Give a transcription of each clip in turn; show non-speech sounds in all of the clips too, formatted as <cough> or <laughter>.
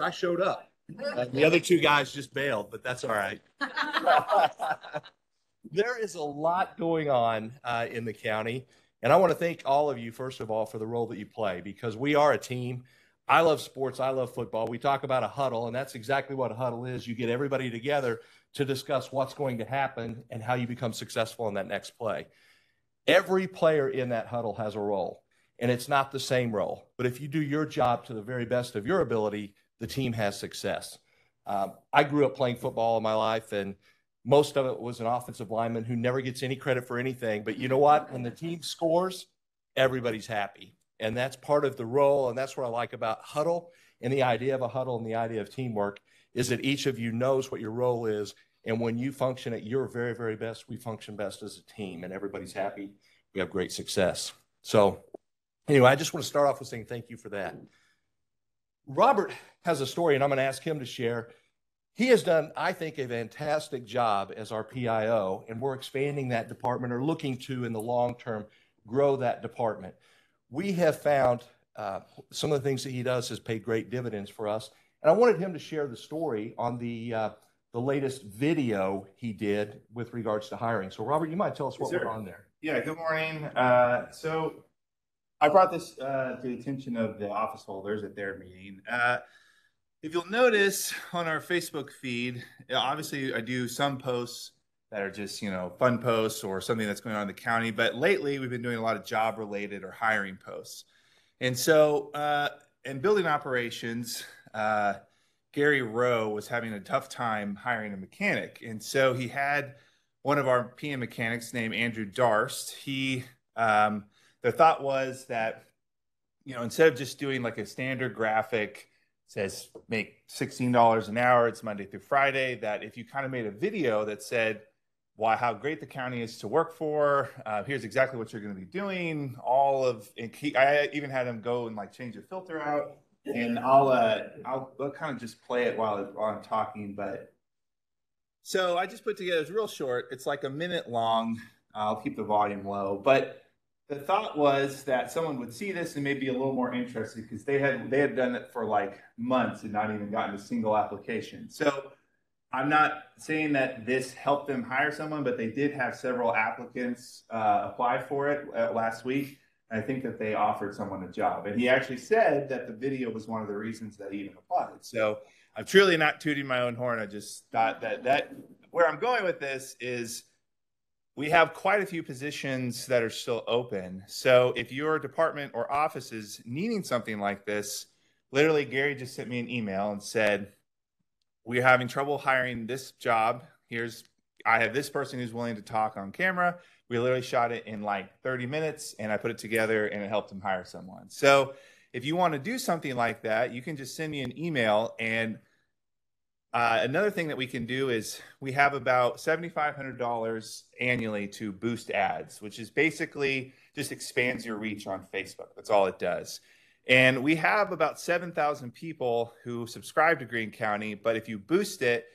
I showed up. Uh, the other two guys just bailed, but that's all right. <laughs> there is a lot going on uh, in the county. And I want to thank all of you, first of all, for the role that you play because we are a team. I love sports. I love football. We talk about a huddle, and that's exactly what a huddle is. You get everybody together to discuss what's going to happen and how you become successful in that next play. Every player in that huddle has a role, and it's not the same role. But if you do your job to the very best of your ability, the team has success. Um, I grew up playing football in my life, and most of it was an offensive lineman who never gets any credit for anything. But you know what? When the team scores, everybody's happy. And that's part of the role. And that's what I like about huddle and the idea of a huddle and the idea of teamwork is that each of you knows what your role is. And when you function at your very, very best, we function best as a team and everybody's happy. We have great success. So, anyway, I just want to start off with saying thank you for that. Robert has a story, and I'm going to ask him to share he has done, I think, a fantastic job as our PIO, and we're expanding that department or looking to, in the long term, grow that department. We have found uh, some of the things that he does has paid great dividends for us, and I wanted him to share the story on the uh, the latest video he did with regards to hiring. So, Robert, you might tell us what yes, went on there. Yeah. Good morning. Uh, so, I brought this uh, to the attention of the office holders at their meeting. Uh, if you'll notice on our Facebook feed, obviously I do some posts that are just, you know, fun posts or something that's going on in the county. But lately we've been doing a lot of job related or hiring posts. And so uh, in building operations, uh, Gary Rowe was having a tough time hiring a mechanic. And so he had one of our PM mechanics named Andrew Darst. He, um, the thought was that, you know, instead of just doing like a standard graphic, says make $16 an hour. It's Monday through Friday. That if you kind of made a video that said, why, how great the county is to work for. Uh, here's exactly what you're going to be doing. All of, he, I even had him go and like change the filter out. And I'll, uh, I'll, I'll kind of just play it while, while I'm talking. But so I just put together, it's real short. It's like a minute long. I'll keep the volume low. But the thought was that someone would see this and maybe a little more interested because they had they had done it for like months and not even gotten a single application. So I'm not saying that this helped them hire someone, but they did have several applicants uh, apply for it uh, last week. I think that they offered someone a job, and he actually said that the video was one of the reasons that he even applied. So I'm truly not tooting my own horn. I just thought that that where I'm going with this is we have quite a few positions that are still open. So if your department or office is needing something like this, literally Gary just sent me an email and said, we're having trouble hiring this job. Here's, I have this person who's willing to talk on camera. We literally shot it in like 30 minutes and I put it together and it helped him hire someone. So if you want to do something like that, you can just send me an email and uh, another thing that we can do is we have about $7,500 annually to boost ads, which is basically just expands your reach on Facebook. That's all it does. And we have about 7,000 people who subscribe to Greene County, but if you boost it,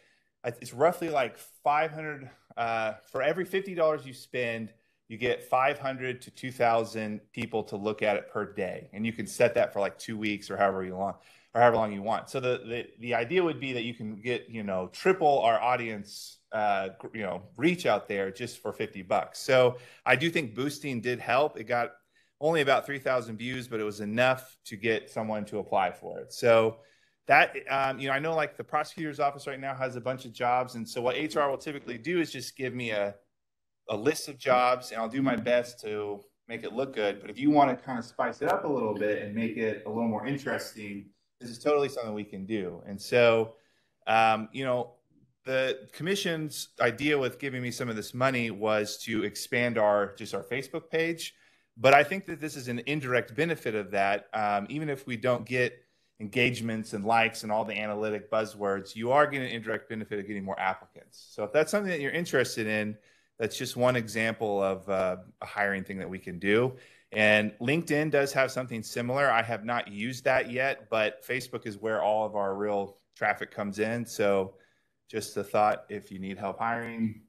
it's roughly like 500 uh, for every $50 you spend, you get 500 to 2,000 people to look at it per day. And you can set that for like two weeks or however you want or however long you want. So the, the, the idea would be that you can get, you know, triple our audience, uh, you know, reach out there just for 50 bucks. So I do think boosting did help. It got only about 3,000 views, but it was enough to get someone to apply for it. So that, um, you know, I know like the prosecutor's office right now has a bunch of jobs. And so what HR will typically do is just give me a, a list of jobs and I'll do my best to make it look good. But if you want to kind of spice it up a little bit and make it a little more interesting, this is totally something we can do. And so, um, you know, the commission's idea with giving me some of this money was to expand our just our Facebook page. But I think that this is an indirect benefit of that. Um, even if we don't get engagements and likes and all the analytic buzzwords, you are getting an indirect benefit of getting more applicants. So if that's something that you're interested in, that's just one example of uh, a hiring thing that we can do. And LinkedIn does have something similar. I have not used that yet, but Facebook is where all of our real traffic comes in. So just a thought if you need help hiring,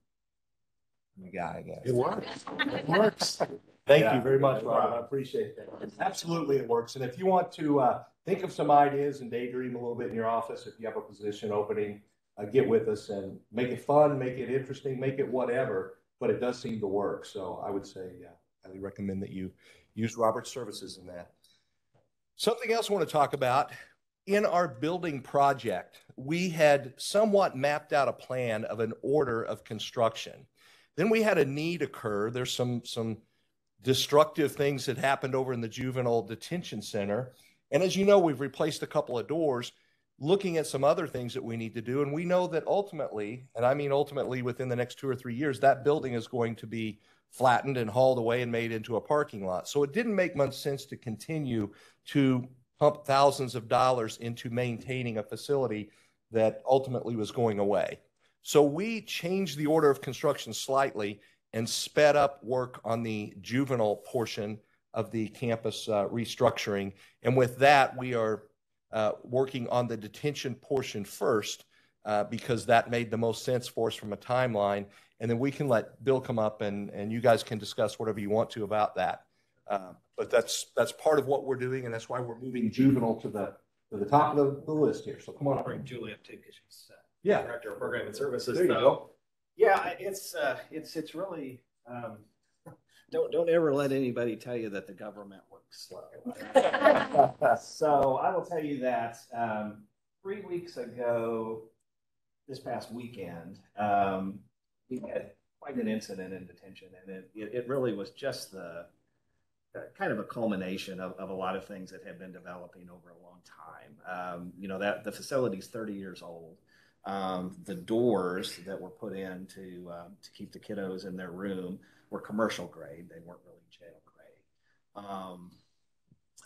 you got, I guess. It works. It works. <laughs> Thank yeah. you very much, Rob. I appreciate that. Absolutely, it works. And if you want to uh, think of some ideas and daydream a little bit in your office. If you have a position opening, uh, get with us and make it fun, make it interesting, make it whatever. But it does seem to work. So I would say, yeah, highly recommend that you use Robert's services in that. Something else I want to talk about in our building project, we had somewhat mapped out a plan of an order of construction. Then we had a need occur. There's some some destructive things that happened over in the juvenile detention center. And as you know, we've replaced a couple of doors, looking at some other things that we need to do. And we know that ultimately, and I mean ultimately within the next two or three years, that building is going to be flattened and hauled away and made into a parking lot. So it didn't make much sense to continue to pump thousands of dollars into maintaining a facility that ultimately was going away. So we changed the order of construction slightly and sped up work on the juvenile portion of the campus uh, restructuring. And with that, we are uh, working on the detention portion first uh, because that made the most sense for us from a timeline. And then we can let Bill come up and, and you guys can discuss whatever you want to about that. Uh, but that's that's part of what we're doing, and that's why we're moving juvenile to the to the top of the, the list here. So come on, I'll bring Julie up too, because she's uh, Yeah, Director of Program and Services. there you So, go. Yeah, it's, uh, it's, it's really, um, <laughs> don't, don't ever let anybody tell you that the government works slow. <laughs> So I will tell you that, um, three weeks ago, this past weekend, um, we had quite an incident in detention and it, it, really was just the, uh, kind of a culmination of, of a lot of things that had been developing over a long time. Um, you know, that the facility's 30 years old. Um, the doors that were put in to, um, to keep the kiddos in their room were commercial grade. They weren't really jail grade. Um,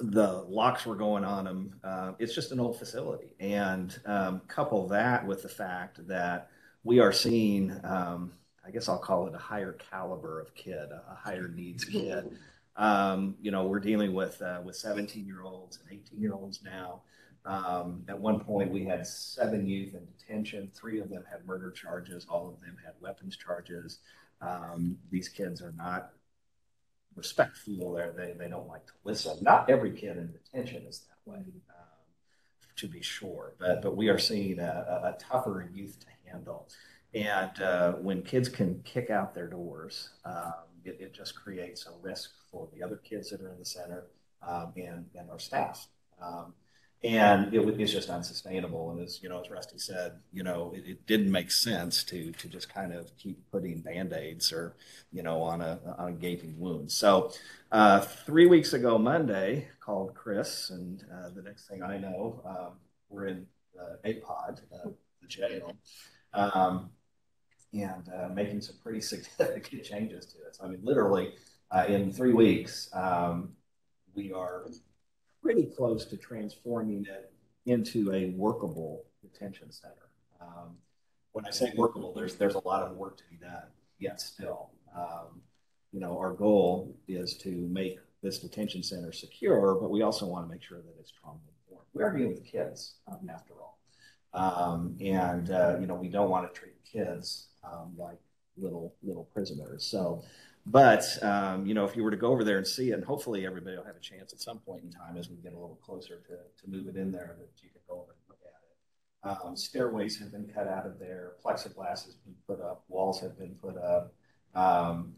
the locks were going on them. Uh, it's just an old facility. And um, couple that with the fact that we are seeing, um, I guess I'll call it a higher caliber of kid, a higher needs kid. Um, you know, we're dealing with uh, with 17 year olds and 18 year olds now. Um, at one point, we had seven youth in detention. Three of them had murder charges. All of them had weapons charges. Um, these kids are not respectful. They're, they they don't like to listen. Not every kid in detention is that way, um, to be sure. But but we are seeing a, a, tougher youth handle. And uh, when kids can kick out their doors, um, it, it just creates a risk for the other kids that are in the center um, and, and our staff. Um, and it, was- it's just unsustainable. And as you know, as Rusty said, you know, it, it didn't make sense to to just kind of keep putting band-aids or you know on a on a gaping wound. So uh, three weeks ago, Monday, called Chris, and uh, the next thing I know, um, we're in uh, APOD, uh, the jail. Um, and uh, making some pretty <laughs> significant changes to it. So, I mean, literally, uh, in three weeks, um, we are pretty close to transforming it into a workable detention center. Um, when I say workable, there's there's a lot of work to be done yet still. Um, you know, our goal is to make this detention center secure, but we also want to make sure that it's trauma informed. We are dealing with kids, um, after all, um, and uh, you know, we don't want to treat kids um, like little little prisoners. So, but um, you know, if you were to go over there and see it, and hopefully everybody will have a chance at some point in time as we get a little closer to to move it in there, that you can go over and look at it. Um, stairways have been cut out of there, plexiglass has been put up, walls have been put up, um,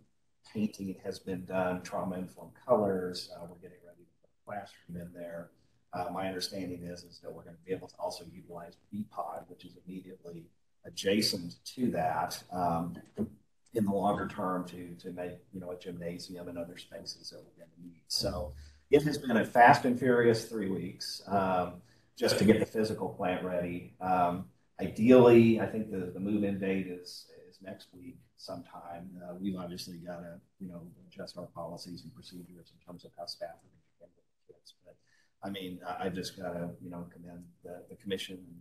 painting has been done, trauma informed colors. Uh, we're getting ready to put a classroom in there. Uh, my understanding is is that we're going to be able to also utilize BPOD, which is immediately adjacent to that um, in the longer term to to make you know a gymnasium and other spaces that we're going to need. So it has been a fast and furious three weeks um, just to get the physical plant ready. Um, ideally, I think the, the move-in date is is next week sometime. Uh, we've obviously got to you know adjust our policies and procedures in terms of how staff are going to handle the kids, but. I mean, I, I just got to, you know, commend the, the commission and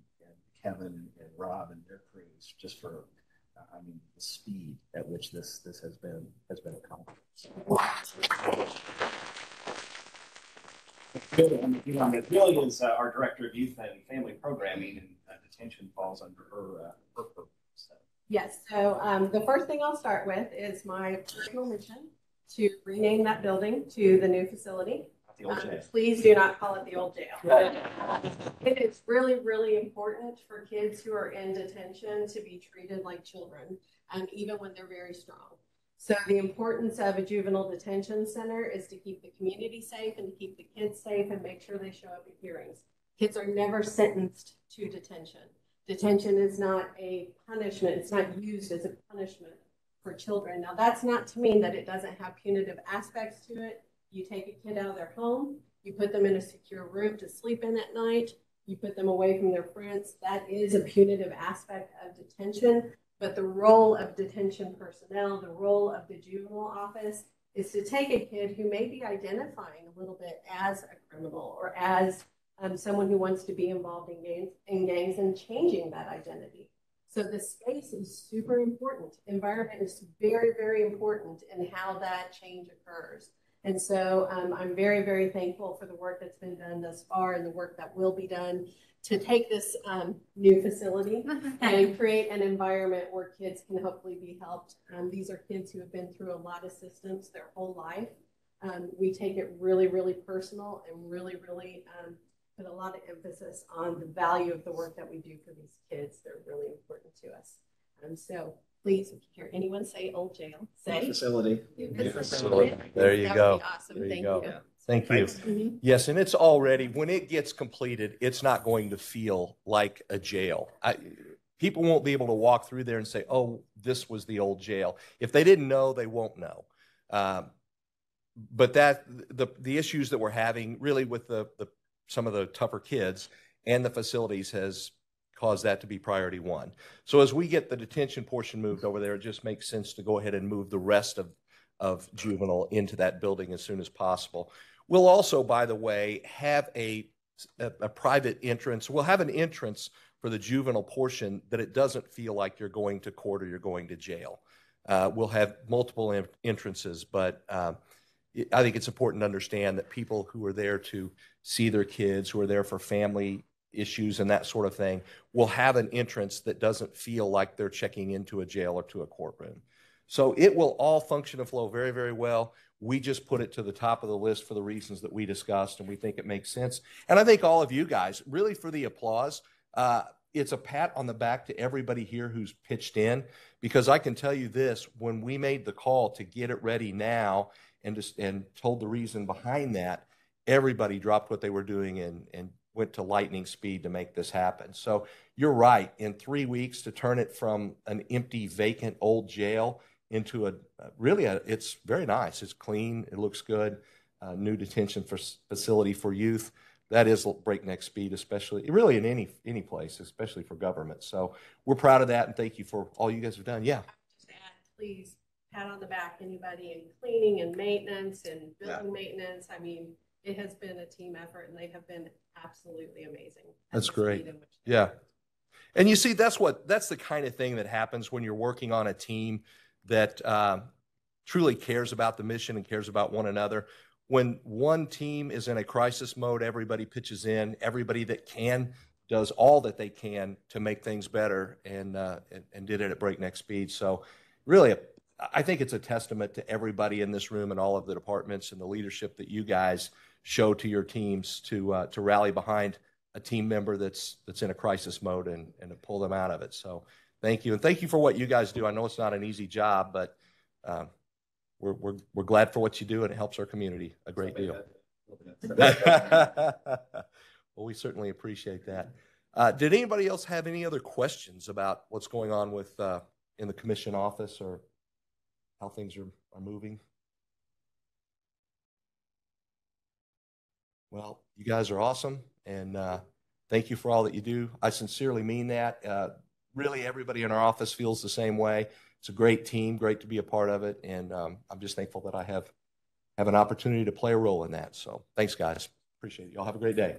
Kevin and, and Rob and their crews just for, uh, I mean, the speed at which this this has been has been accomplished. Good, and, you know, it really is uh, our director of youth and family programming and uh, detention falls under her uh, her purview. So, Yes, so um, the first thing I'll start with is my personal mission to rename that building to the new facility. The old Um, jail. Please do not call it the old jail. It is really, really important for kids who are in detention to be treated like children, um, even when they're very strong. So the importance of a juvenile detention center is to keep the community safe and to keep the kids safe and make sure they show up at hearings. Kids are never sentenced to detention. Detention is not a punishment. It's not used as a punishment for children. Now, that's not to mean that it doesn't have punitive aspects to it. You take a kid out of their home, you put them in a secure room to sleep in at night, you put them away from their friends. That is a punitive aspect of detention. But the role of detention personnel, the role of the juvenile office is to take a kid who may be identifying a little bit as a criminal or as um, someone who wants to be involved in gangs, in gangs and changing that identity. So the space is super important. Environment is very, very important in how that change occurs. And so um, I'm very, very thankful for the work that's been done thus far and the work that will be done to take this um, new facility <laughs> and create an environment where kids can hopefully be helped. Um, these are kids who have been through a lot of systems their whole life. Um, we take it really, really personal and really, really um, put a lot of emphasis on the value of the work that we do for these kids. They're really important to us. And so please, if you hear anyone say old jail, say. Facility. New facility. There you That would go. be Awesome, There you thank go. you. Thank you. Mhm. Yes, and it's already when it gets completed, it's not going to feel like a jail. I, people won't be able to walk through there and say, "Oh, this was the old jail." If they didn't know, they won't know. Um, but that the the issues that we're having really with the, the some of the tougher kids and the facilities has caused that to be priority one. So as we get the detention portion moved over there, it just makes sense to go ahead and move the rest of of juvenile into that building as soon as possible. We'll also, by the way, have a, a, a private entrance. We'll have an entrance for the juvenile portion that it doesn't feel like you're going to court or you're going to jail. Uh, we'll have multiple en- entrances, but um, I think it's important to understand that people who are there to see their kids, who are there for family issues and that sort of thing, will have an entrance that doesn't feel like they're checking into a jail or to a courtroom. So it will all function and flow very, very well. We just put it to the top of the list for the reasons that we discussed, and we think it makes sense. And I think all of you guys really for the applause. Uh, it's a pat on the back to everybody here who's pitched in, because I can tell you this: when we made the call to get it ready now, and just and told the reason behind that, everybody dropped what they were doing and and went to lightning speed to make this happen. So you're right. In three weeks, to turn it from an empty, vacant old jail into a really a, it's very nice. It's clean. It looks good. Uh, new detention for facility for youth. That is breakneck speed, especially really in any any place, especially for government. So we're proud of that, and thank you for all you guys have done. Yeah, Just add, please, pat on the back, anybody in cleaning and maintenance and building maintenance. I mean, it has been a team effort and they have been absolutely amazing. That's great. speed in which they Yeah. And you see, that's what that's the kind of thing that happens when you're working on a team that um, truly cares about the mission and cares about one another. When one team is in a crisis mode, everybody pitches in. Everybody that can does all that they can to make things better, and uh, and, and did it at breakneck speed. So, really, I think it's a testament to everybody in this room and all of the departments and the leadership that you guys show to your teams to uh, to rally behind a team member that's that's in a crisis mode and and to pull them out of it. So thank you and thank you for what you guys do. I know it's not an easy job, but um, we're we're we're glad for what you do and it helps our community a great deal. <laughs> well, we certainly appreciate that. Uh, did anybody else have any other questions about what's going on with uh, in the commission office or how things are, are moving? Well, you guys are awesome, and uh, thank you for all that you do. I sincerely mean that. Uh, really, everybody in our office feels the same way. It's a great team, great to be a part of it, and um, I'm just thankful that I have have an opportunity to play a role in that. So, thanks, guys. Appreciate it. Y'all have a great day.